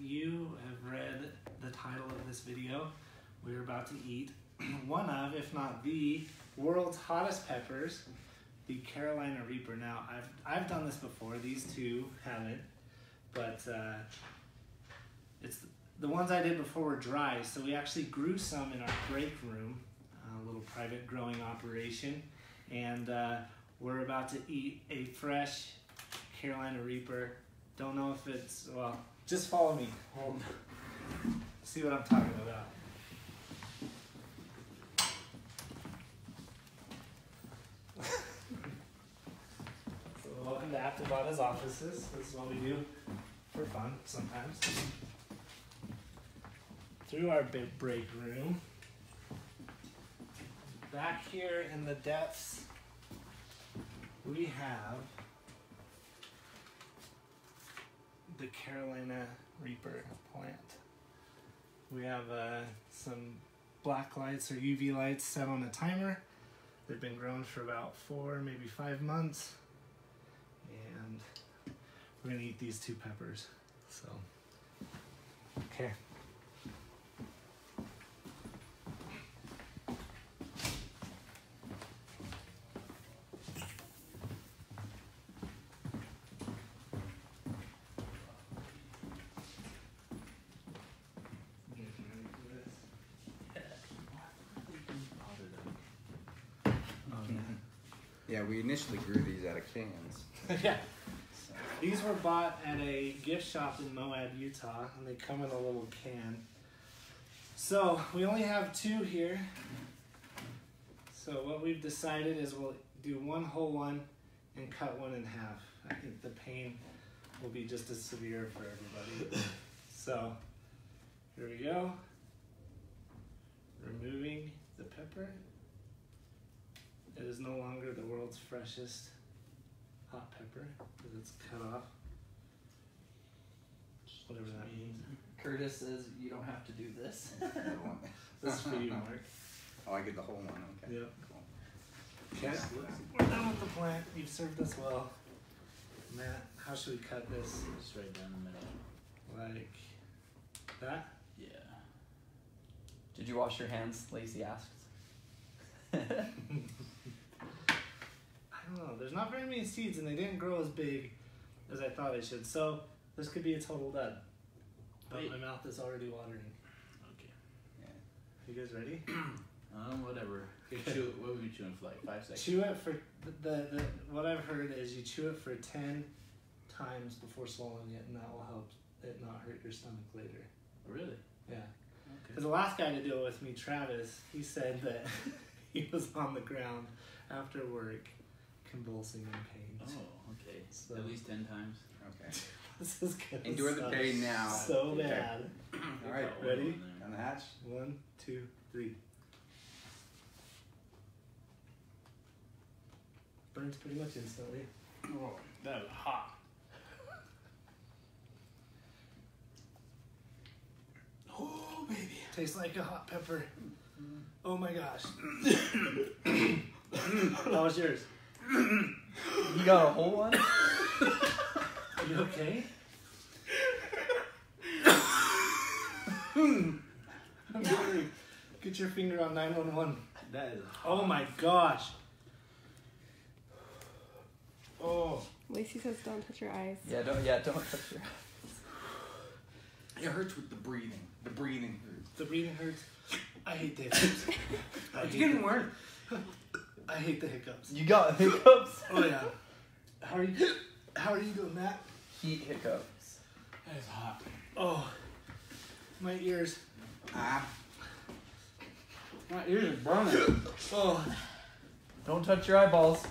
you have read the title of this video. We're about to eat one of, if not the world's hottest peppers, the Carolina Reaper. Now, I've I've done this before. These two haven't, but uh, it's the ones I did before were dry. So we actually grew some in our break room, a little private growing operation, and uh, we're about to eat a fresh Carolina Reaper. Don't know if it's well. Just follow me. Hold. See what I'm talking about. so welcome to Aptivada's offices. This is what we do for fun sometimes. Through our big break room. Back here in the depths, we have the Carolina Reaper plant. We have uh, some black lights or UV lights set on a timer. They've been grown for about four, maybe five months. And we're gonna eat these two peppers. So, okay. Yeah, we initially grew these out of cans. yeah. So. These were bought at a gift shop in Moab, Utah, and they come in a little can. So we only have two here. So what we've decided is we'll do one whole one and cut one in half. I think the pain will be just as severe for everybody. So here we go. Removing the pepper. It is no longer the world's freshest hot pepper because it's cut off. Whatever that means. Curtis says you don't have to do this. Another. This is for you, Mark. Oh, I get the whole one. Okay. Yep. Cool. Okay. We're done with the plant. You've served us well. Matt, how should we cut this? Just right down the middle. Like that? Yeah. Did you wash your hands? Lacey asked. I don't know. There's not very many seeds and they didn't grow as big as I thought they should. So this could be a total dud. But Wait. my mouth is already watering. Okay. Yeah. You guys ready? Um, whatever. You chew, what were you chewing for like five seconds? Chew it for the, the what I've heard is you chew it for ten times before swallowing it, and that will help it not hurt your stomach later. Really? Yeah. Okay. Because the last guy to do it with me, Travis, he said that he was on the ground after work, convulsing in pain. Oh, okay. So- At least ten times. Okay. This is gonna Endure the pain now. So Okay. bad. All right. Ready? on the hatch. One, two, three. Burns pretty much instantly. Oh, that was hot. Oh, baby. Tastes like a hot pepper. Mm-hmm. Oh my gosh. that was yours? You got a whole one? Are you okay? Get your finger on 911. That is hot. Oh my gosh. Oh. Lacey says don't touch your eyes. Yeah, don't yeah, don't touch your eyes. It hurts with the breathing. The breathing hurts. The breathing hurts. I hate the hiccups. I It's getting worse. I hate the hiccups. You got hiccups? Oh yeah. How are you? How are you doing, Matt? Heat hiccups. That is hot. Oh, my ears. Ah. My ears are burning. Oh, Don't touch your eyeballs.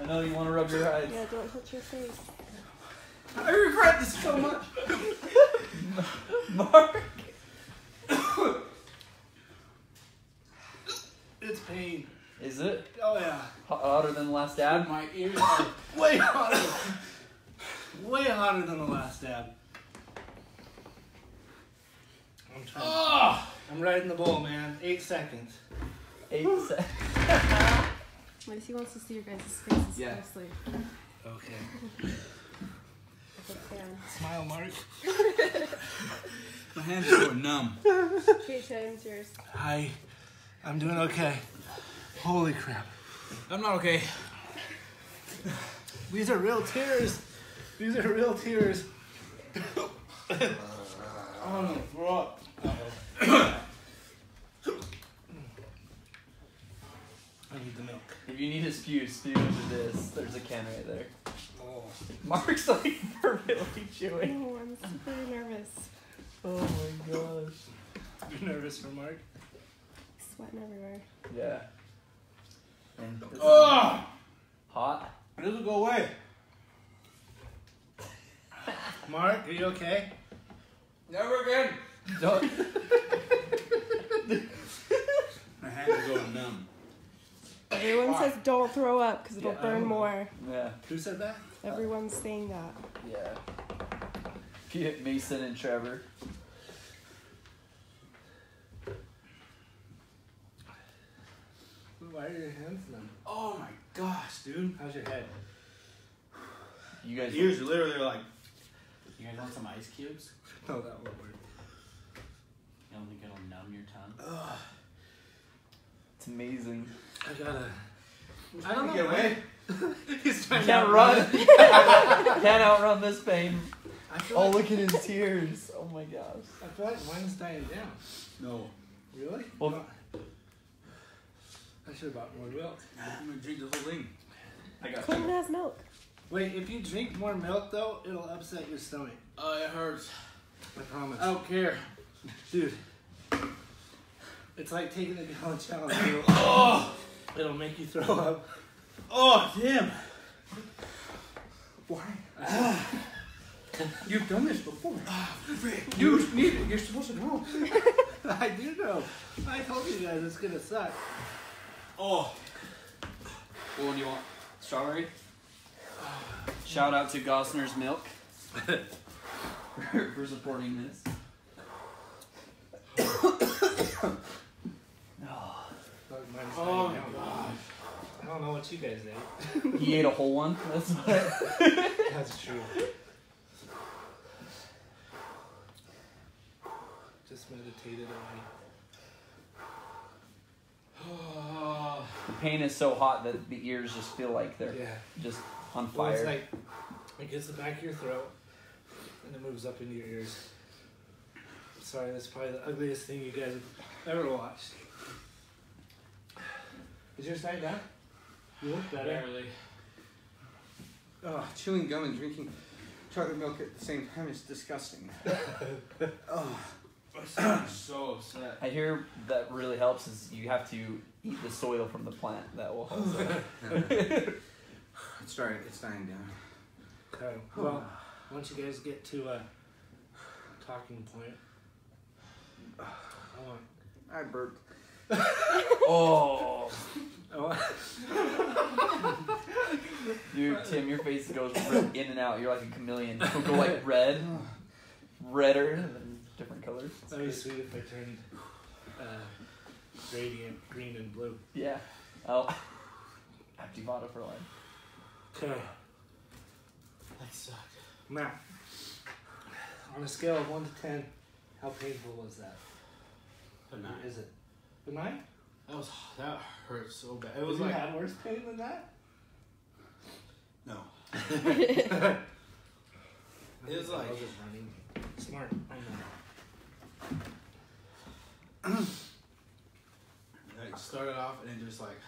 I know you want to rub your eyes. Yeah, don't touch your face. I regret this so much. Mark. it's pain. Is it Oh yeah. hot- hotter than the last dab? My ears are. Way hotter. Way hotter than the last dab. I'm trying. Oh! I'm right in the bowl, man. Eight seconds. Eight seconds. Lacey wants to see your guys' faces Yeah. closely. Okay. If it. Smile Smile, Mark. My hands are numb. Okay, Tim's yours. Hi. I'm doing okay. Holy crap. I'm not okay. These are real tears. These are real tears. Oh no, throw up. I need the milk. If you need a spew, spew into this. There's a can right there. Oh. Mark's like perfectly chewing. Oh, I'm super nervous. Oh my gosh. You're nervous for Mark? Sweating everywhere. Yeah. And this Ugh! hot. It doesn't go away. Mark, are you okay? Never again. Don't. My hands are going numb. Everyone says don't throw up because it'll Yeah, I burn don't know. more. Yeah. Who said that? Everyone's saying that. Yeah. Get Mason and Trevor. Why are your hands numb? Oh my gosh, dude. How's your head? You guys. Ears are literally like. You guys want some ice cubes? No, that won't work. You don't think it'll numb your tongue? It's amazing. I gotta. I don't get away. He's trying Can't to run. Can't outrun this pain. I feel, Oh, like, look at his tears. Oh my gosh. I feel like mine's dying down. No. Really? Well- No. I should have bought more milk. I'm gonna drink the whole thing. I got Clinton has milk. Wait, if you drink more milk though, it'll upset your stomach. Oh, it hurts. I promise. I don't care. Dude. It's like taking the gallon challenge. It'll, Oh, it'll make you throw up. oh, damn. Why? You've done this before. Ah, you need it. You're supposed to know. I do know. I told you guys it's gonna suck. Oh. Well, do you want strawberry? Shout out to Gossner's Milk for, for supporting this. Oh, Oh my down. gosh. I don't know what you guys ate. he ate a whole one. That's what. That's true. Just meditated on Oh. Pain is so hot that the ears just feel like they're Yeah. just on Well, it's fire. like it gets the back of your throat and it moves up into your ears. Sorry, that's probably the ugliest thing you guys have ever watched. Is yours dying down? You look better. Barely. Oh, chewing gum and drinking chocolate milk at the same time is disgusting. oh. I'm so upset. I hear that really helps is you have to eat the soil from the plant. That will help. It's starting. It's dying down. Okay. Well, once you guys get to a talking point, I want. I burped. oh, I dude, Tim, your face goes in and out. You're like a chameleon. You'll go like red, redder, and then different colors. that'd be sweet if I turned uh, gradient green and blue. Yeah. Oh, Aptivada for life. Okay. That sucked. Matt, on a scale of 1 to 10, how painful was that? But not. Is it? A 9? That was that hurt so bad. It was you like had worse pain than that? No. It was like- I was just running. Smart. I know. it started off and it just like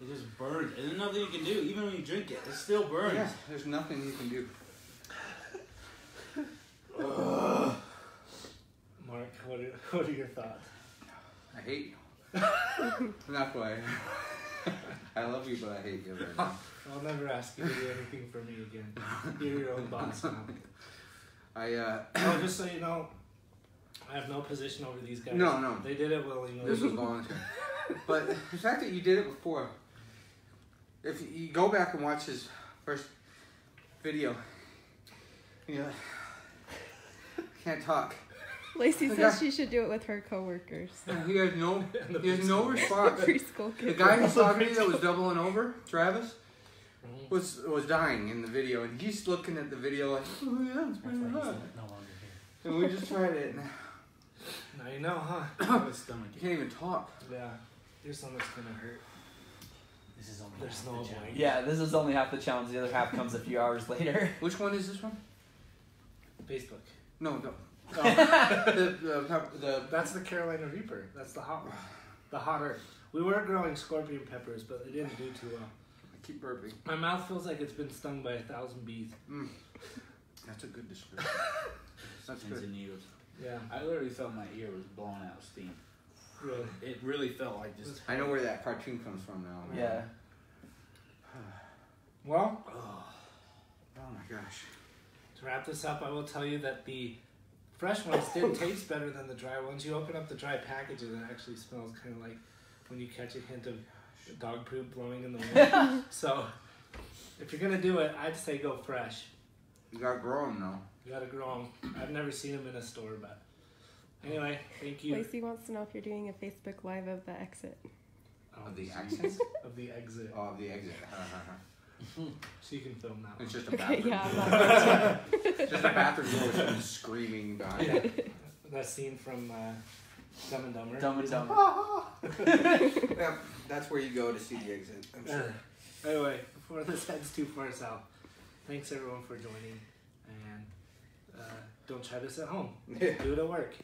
it just burns. And there's nothing you can do. Even when you drink it, it still burns. Yeah, there's nothing you can do. Mark, what are, what are your thoughts? I hate you. Not why. I love you, but I hate you right now. I'll never ask you to do anything for me again. You're your own boss now. I uh. Oh, just so you know, I have no position over these guys. No, no. They did it willingly. This was voluntary. But the fact that you did it before, if you go back and watch his first video, you know, can't talk. Lacey The says guy- she should do it with her coworkers. He has no, the he has no preschool. response. Preschool The guy who saw me that was doubling over, Travis, mm-hmm. was was dying in the video, and he's looking at the video like, oh yeah, it's pretty why hot. no longer here. And we just tried it. Now you know, huh? My stomach. you can't even talk. Yeah. Your stomach's gonna hurt. This is only There's half no the way. challenge. Yeah, this is only half the challenge. The other half comes a few hours later. Which one is this one? Facebook. No, no. Oh, the, the, pep- the that's the Carolina Reaper. That's the hot one. The hotter. We were growing scorpion peppers, but they didn't do too well. I keep burping. My mouth feels like it's been stung by a thousand bees. Mm. That's a good description. That's Pins good. and needles. Yeah, I literally felt my ear was blowing out steam. Really. It really felt like just. I know where that cartoon comes from now. Yeah. Well, Oh, Oh my gosh. to wrap this up, I will tell you that the fresh ones did taste better than the dry ones. You open up the dry packages, and it actually smells kind of like when you catch a hint of dog poop blowing in the wind. so, if you're gonna do it, I'd say go fresh. You gotta grow them though. You gotta grow them. I've never seen them in a store, but anyway, thank you. Lacey wants to know if you're doing a Facebook Live of the exit. Oh, Of the jeez. accents? of the exit, Oh, of the exit. so you can film that one. it's just a Okay, bathroom. yeah. Just a bathroom door with someone screaming behind it. That scene from uh, Dumb and Dumber. Dumb and Dumber. Yep, that's where you go to see the exit. I'm sure. Anyway, before this heads too far south, thanks everyone for joining, and uh, don't try this at home. Do it at work.